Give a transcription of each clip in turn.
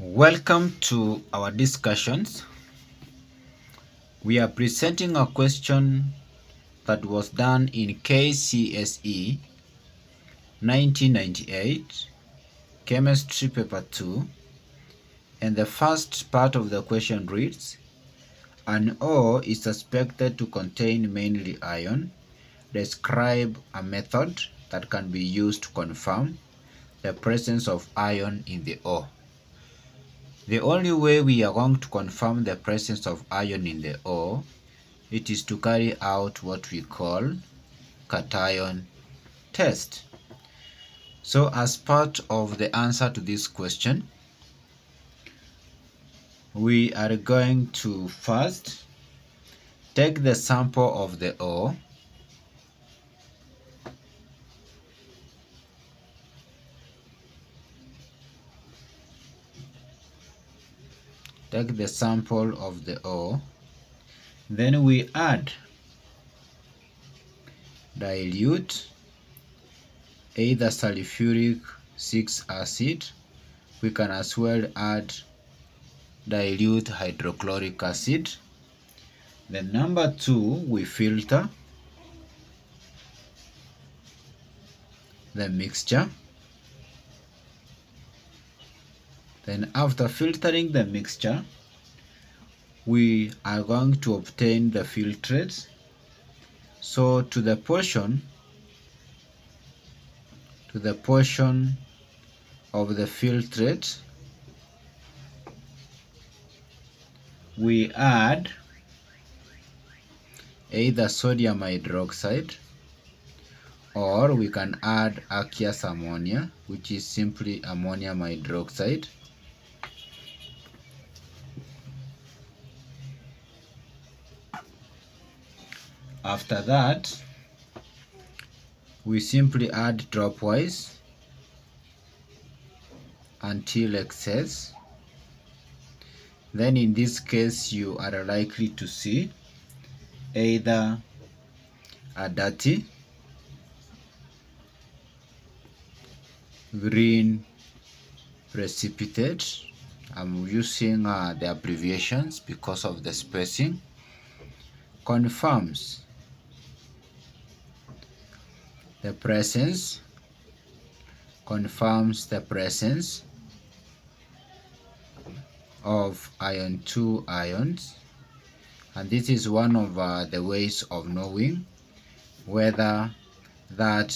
Welcome to our discussions. We are presenting a question that was done in KCSE 1998, Chemistry Paper 2, and the first part of the question reads, An ore is suspected to contain mainly iron. Describe a method that can be used to confirm the presence of iron in the ore. The only way we are going to confirm the presence of iron in the ore, it is to carry out what we call cation test. So as part of the answer to this question, we are going to first take the sample of the ore take the sample of the O, then we add dilute either sulfuric 6 acid. We can as well add dilute hydrochloric acid. Then number two we filter the mixture Then after filtering the mixture, we are going to obtain the filtrate. So to the portion, to the portion of the filtrate, we add either sodium hydroxide or we can add aqueous ammonia which is simply ammonium hydroxide After that, we simply add dropwise until excess. Then in this case, you are likely to see either a dirty green precipitate. I'm using uh, the abbreviations because of the spacing. Confirms the presence confirms the presence of iron 2 ions. And this is one of uh, the ways of knowing whether that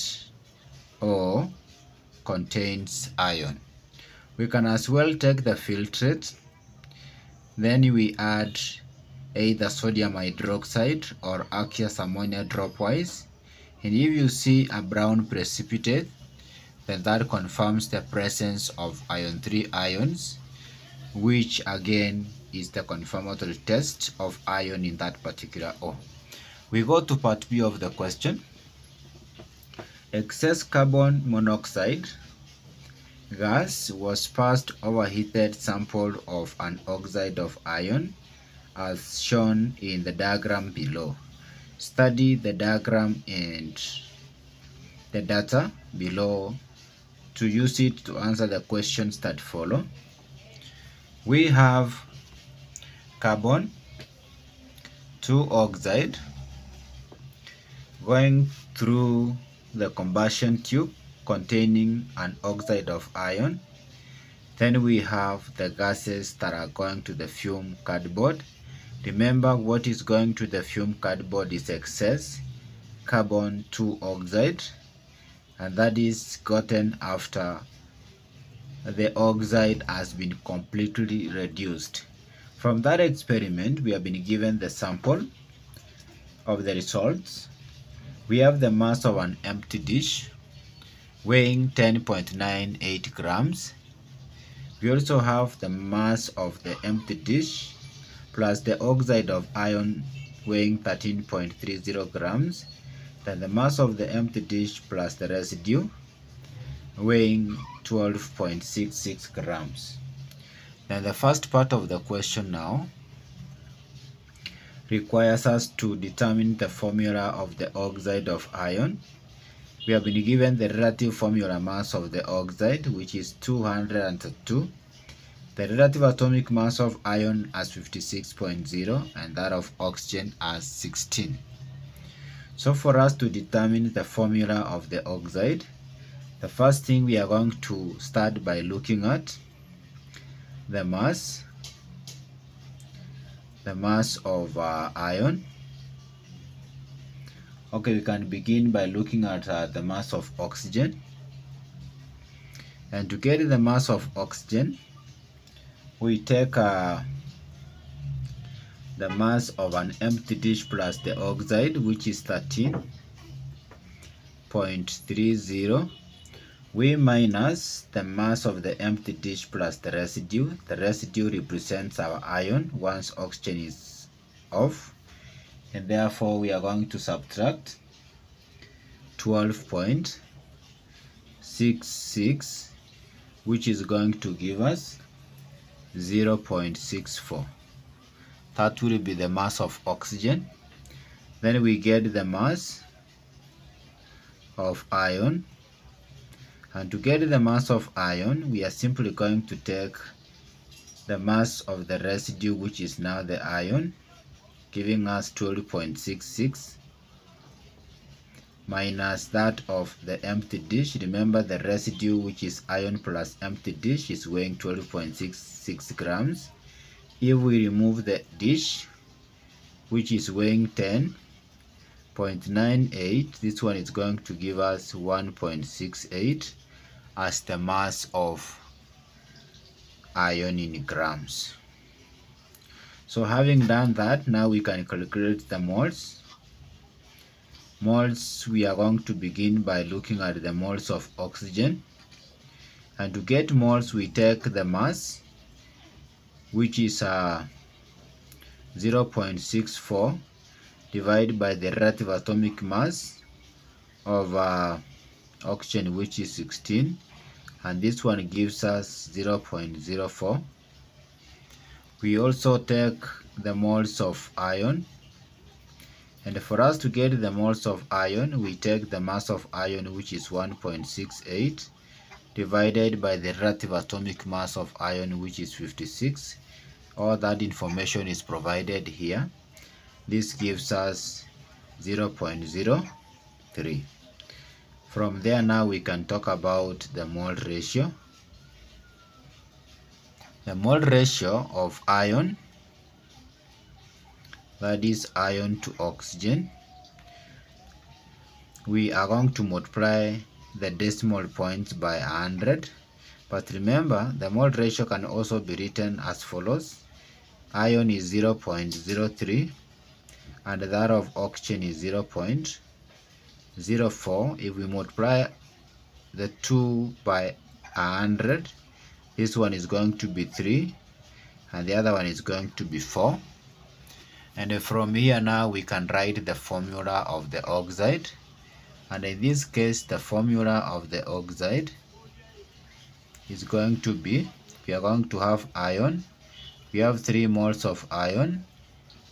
ore contains iron. We can as well take the filtrate. Then we add either sodium hydroxide or aqueous ammonia dropwise and if you see a brown precipitate, then that confirms the presence of iron 3 ions, which again is the confirmatory test of iron in that particular ore. We go to part B of the question. Excess carbon monoxide gas was first overheated sample of an oxide of iron as shown in the diagram below. Study the diagram and the data below to use it to answer the questions that follow. We have carbon 2 oxide going through the combustion tube containing an oxide of iron. Then we have the gases that are going to the fume cupboard Remember what is going to the fume cupboard is excess carbon 2 oxide and that is gotten after the oxide has been completely reduced. From that experiment, we have been given the sample of the results. We have the mass of an empty dish weighing 10.98 grams. We also have the mass of the empty dish plus the oxide of iron weighing 13.30 grams then the mass of the empty dish plus the residue weighing 12.66 grams. Then the first part of the question now requires us to determine the formula of the oxide of iron. We have been given the relative formula mass of the oxide which is 202 the relative atomic mass of iron as 56.0 and that of oxygen as 16 so for us to determine the formula of the oxide the first thing we are going to start by looking at the mass the mass of uh, iron. Okay we can begin by looking at uh, the mass of oxygen. And to get the mass of oxygen we take uh, the mass of an empty dish plus the oxide which is 13.30 we minus the mass of the empty dish plus the residue. The residue represents our iron once oxygen is off and therefore we are going to subtract 12.66 which is going to give us 0.64 that will be the mass of oxygen. Then we get the mass of iron. And to get the mass of iron we are simply going to take the mass of the residue which is now the iron giving us 12.66 minus that of the empty dish. Remember the residue which is iron plus empty dish is weighing 12.66 grams. If we remove the dish which is weighing 10.98 this one is going to give us 1.68 as the mass of iron in grams. So having done that now we can calculate the moles moles we are going to begin by looking at the moles of oxygen. And to get moles we take the mass which is uh, 0.64 divided by the relative atomic mass of uh, oxygen which is 16 and this one gives us 0.04 we also take the moles of iron and for us to get the moles of iron we take the mass of iron which is 1.68 divided by the relative atomic mass of iron which is 56 all that information is provided here. This gives us 0.03 from there now we can talk about the mole ratio. The mole ratio of iron that is iron to oxygen. We are going to multiply the decimal points by 100 but remember the mole ratio can also be written as follows. Iron is 0.03 and that of oxygen is 0.04 if we multiply the two by 100 this one is going to be 3 and the other one is going to be 4 and from here now we can write the formula of the oxide. And in this case the formula of the oxide is going to be we are going to have iron. We have 3 moles of iron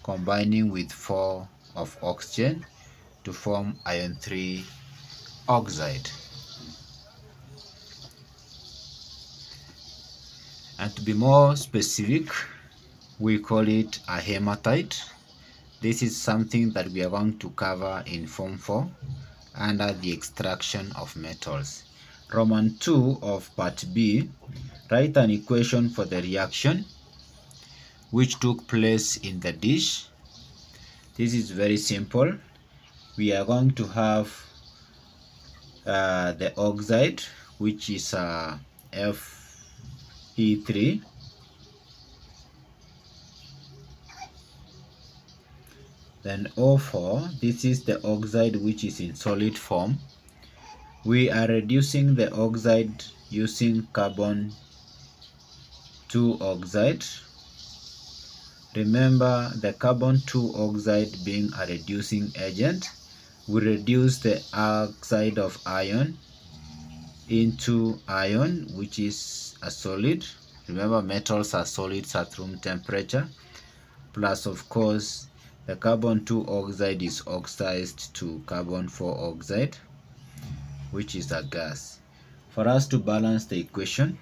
combining with 4 of oxygen to form iron 3 oxide. And to be more specific we call it a hematite. This is something that we are going to cover in form 4 under the extraction of metals. Roman 2 of part b write an equation for the reaction which took place in the dish. This is very simple. We are going to have uh, the oxide which is uh, Fe3 then O4 this is the oxide which is in solid form. We are reducing the oxide using carbon 2 oxide. Remember the carbon 2 oxide being a reducing agent. We reduce the oxide of iron into iron which is a solid. Remember metals are solids at room temperature. Plus of course the carbon 2 oxide is oxidized to carbon 4 oxide which is a gas. For us to balance the equation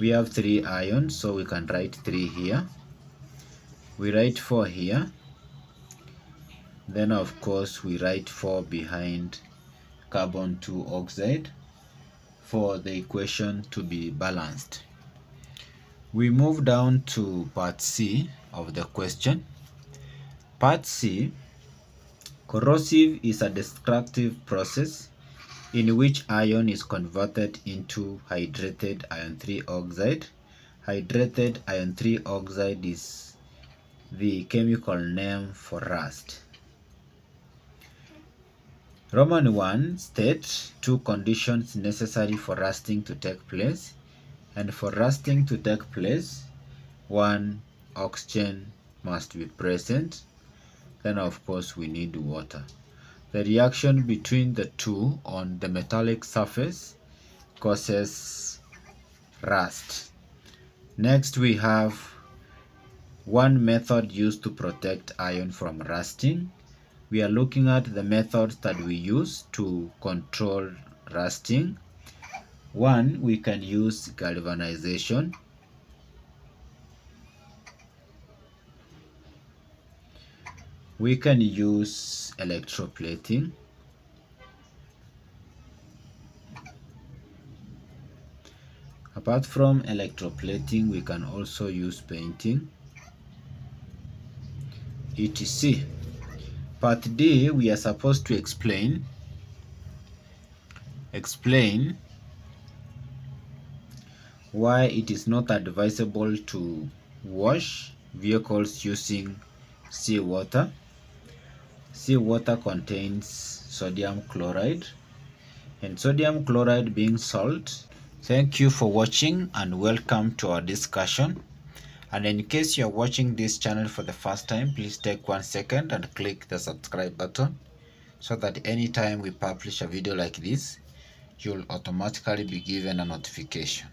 we have three ions so we can write three here. We write four here. Then of course we write four behind carbon 2 oxide for the equation to be balanced. We move down to part C of the question part C corrosive is a destructive process in which iron is converted into hydrated iron 3 oxide. Hydrated iron 3 oxide is the chemical name for rust. Roman 1 states two conditions necessary for rusting to take place and for rusting to take place one oxygen must be present then of course we need water the reaction between the two on the metallic surface causes rust. Next we have one method used to protect iron from rusting. We are looking at the methods that we use to control rusting. One, we can use galvanization. We can use electroplating. Apart from electroplating we can also use painting. Etc. Part D we are supposed to explain. Explain why it is not advisable to wash vehicles using seawater Seawater contains sodium chloride and sodium chloride being salt. Thank you for watching and welcome to our discussion. And in case you are watching this channel for the first time, please take one second and click the subscribe button so that anytime we publish a video like this, you'll automatically be given a notification.